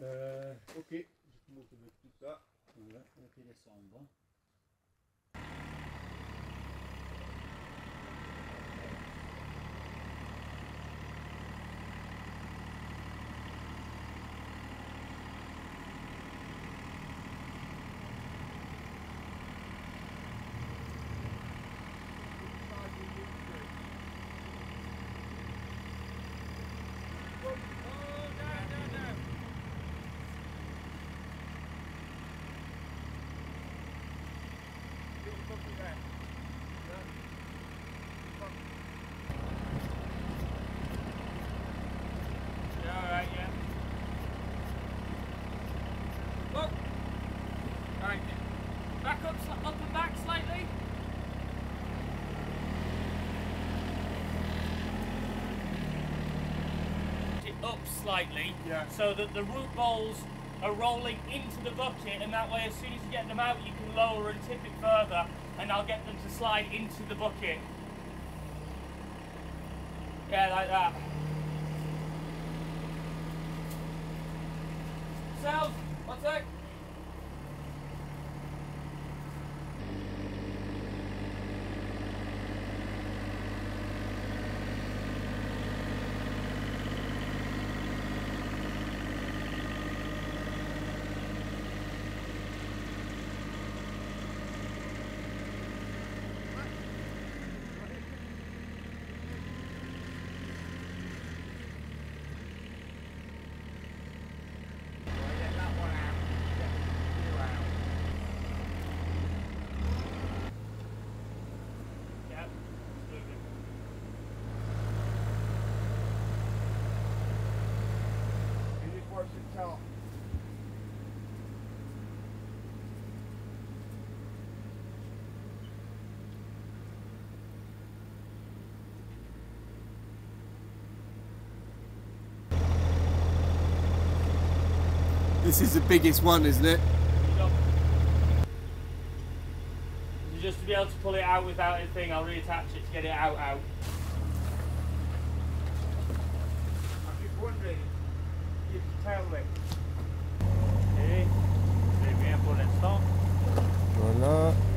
Euh, ok, je vais tout ça. Voilà, on fait descendre. Slightly, Yeah. so that the root balls are rolling into the bucket, and that way, as soon as you get them out, you can lower and tip it further, and I'll get them to slide into the bucket. Yeah, like that. Self, one sec. This is the biggest one, isn't it? Just to be able to pull it out without anything, I'll reattach it to get it out out. I'm just wondering, you can tell me. Okay. C'est bien pour l'instant. Voilà. I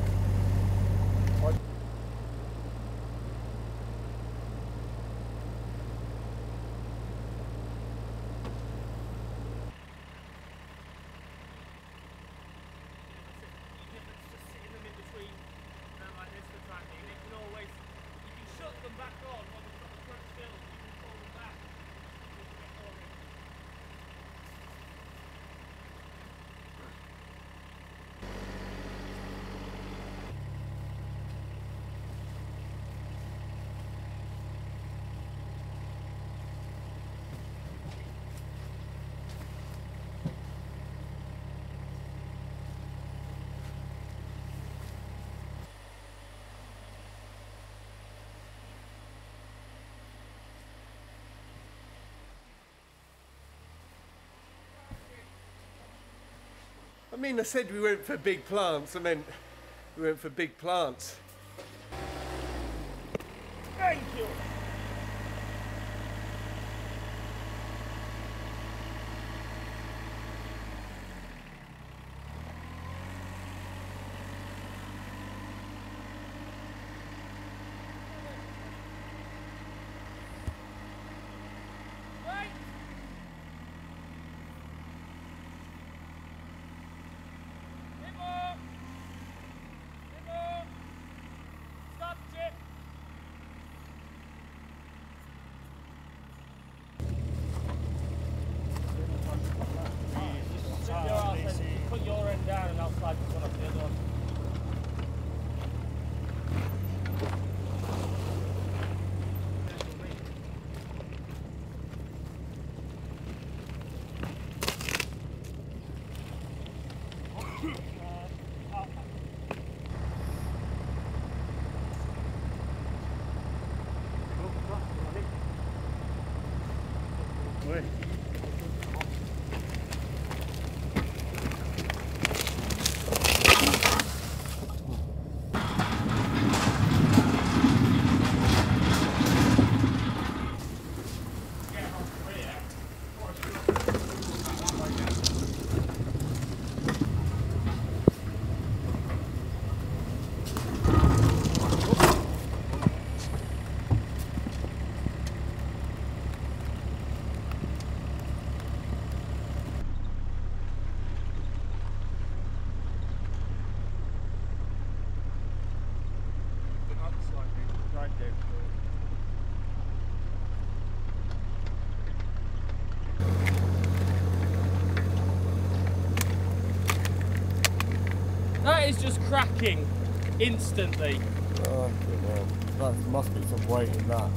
mean, I said we went for big plants. I meant we went for big plants. Thank you. Cracking instantly. Oh, That must be some weight in that.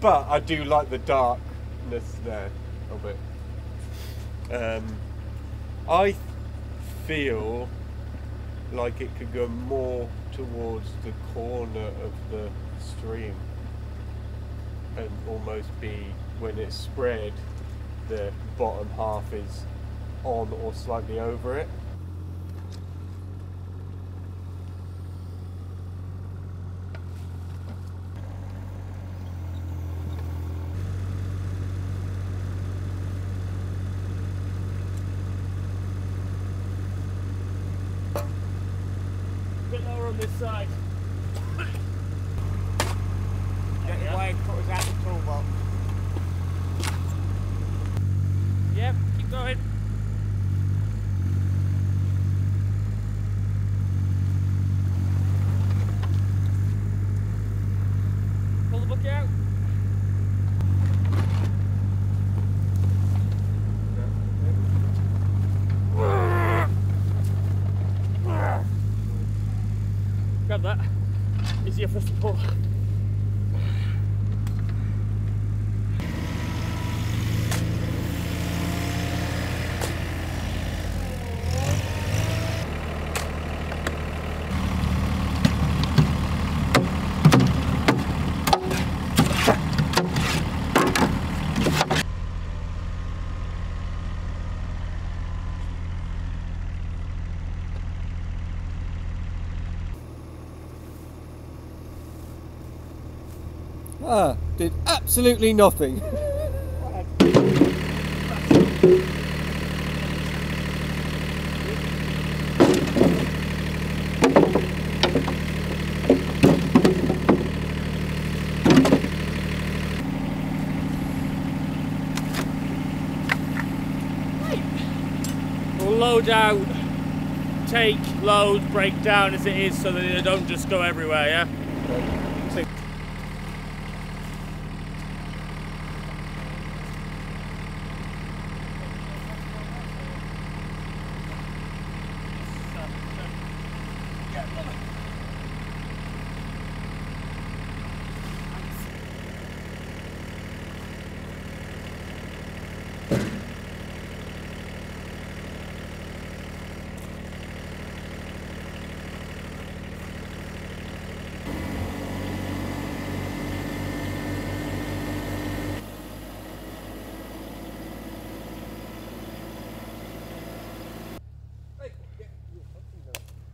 But I do like the darkness there a bit. Um, I feel like it could go more towards the corner of the stream and almost be when it's spread, the bottom half is on or slightly over it. Side. Get your wire cutters out the toolbox. Yep, keep going. Pull the bucket out. Grab that. Easier for us. Ah, did absolutely nothing. Load out, take, load, break down as it is so that they don't just go everywhere, yeah?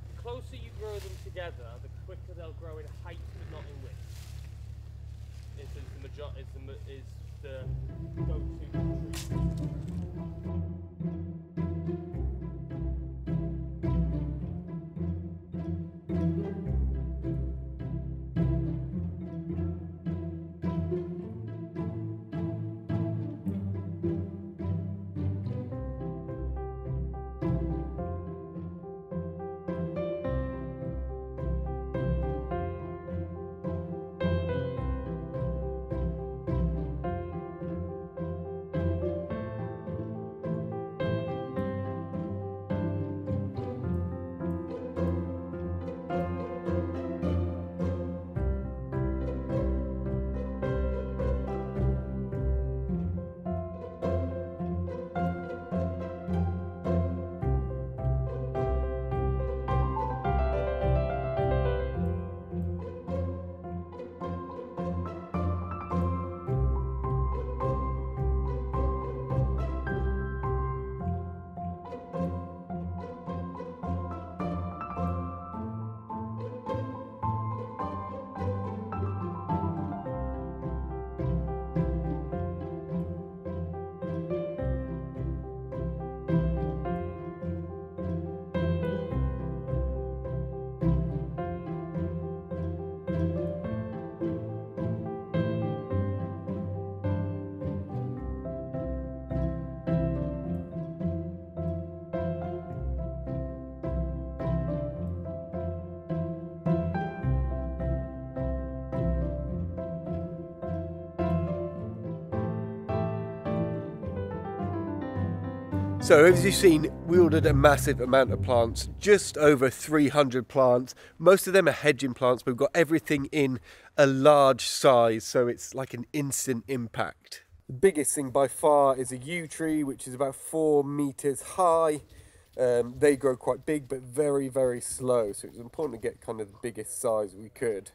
The closer you grow them together, the quicker they'll grow in height but not in width. Is the, the major, is the ma- is the go-to So as you've seen, we ordered a massive amount of plants, just over 300 plants. Most of them are hedging plants, but we've got everything in a large size, so it's like an instant impact. The biggest thing by far is a yew tree, which is about four meters high. Um, they grow quite big, but very, very slow. So it's important to get kind of the biggest size we could.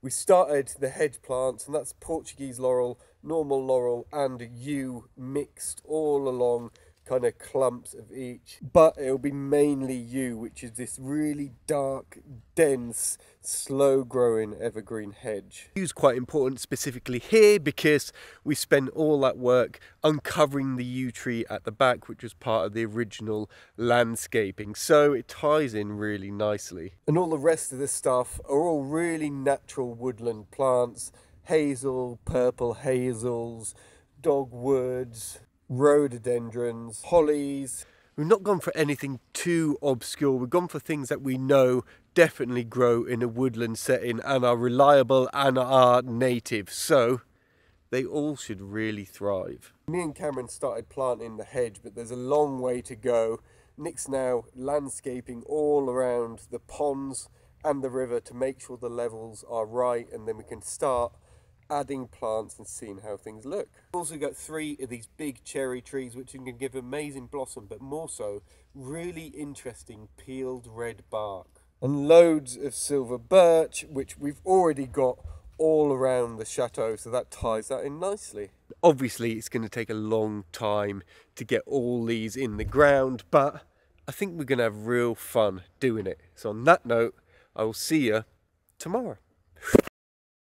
We started the hedge plants, and that's Portuguese laurel, normal laurel, and yew mixed all along kind of clumps of each but it'll be mainly yew which is this really dark dense slow growing evergreen hedge. Yew's quite important specifically here because we spent all that work uncovering the yew tree at the back which was part of the original landscaping. So it ties in really nicely. And all the rest of this stuff are all really natural woodland plants hazel purple hazels dogwoods rhododendrons, hollies. We've not gone for anything too obscure. We've gone for things that we know definitely grow in a woodland setting and are reliable and are native. So they all should really thrive. Me and Cameron started planting the hedge, but there's a long way to go. Nick's now landscaping all around the ponds and the river to make sure the levels are right and then we can start adding plants and seeing how things look. Also got three of these big cherry trees which can give amazing blossom but more so really interesting peeled red bark. And loads of silver birch which we've already got all around the chateau so that ties that in nicely. Obviously it's going to take a long time to get all these in the ground but I think we're going to have real fun doing it. So on that note I will see you tomorrow.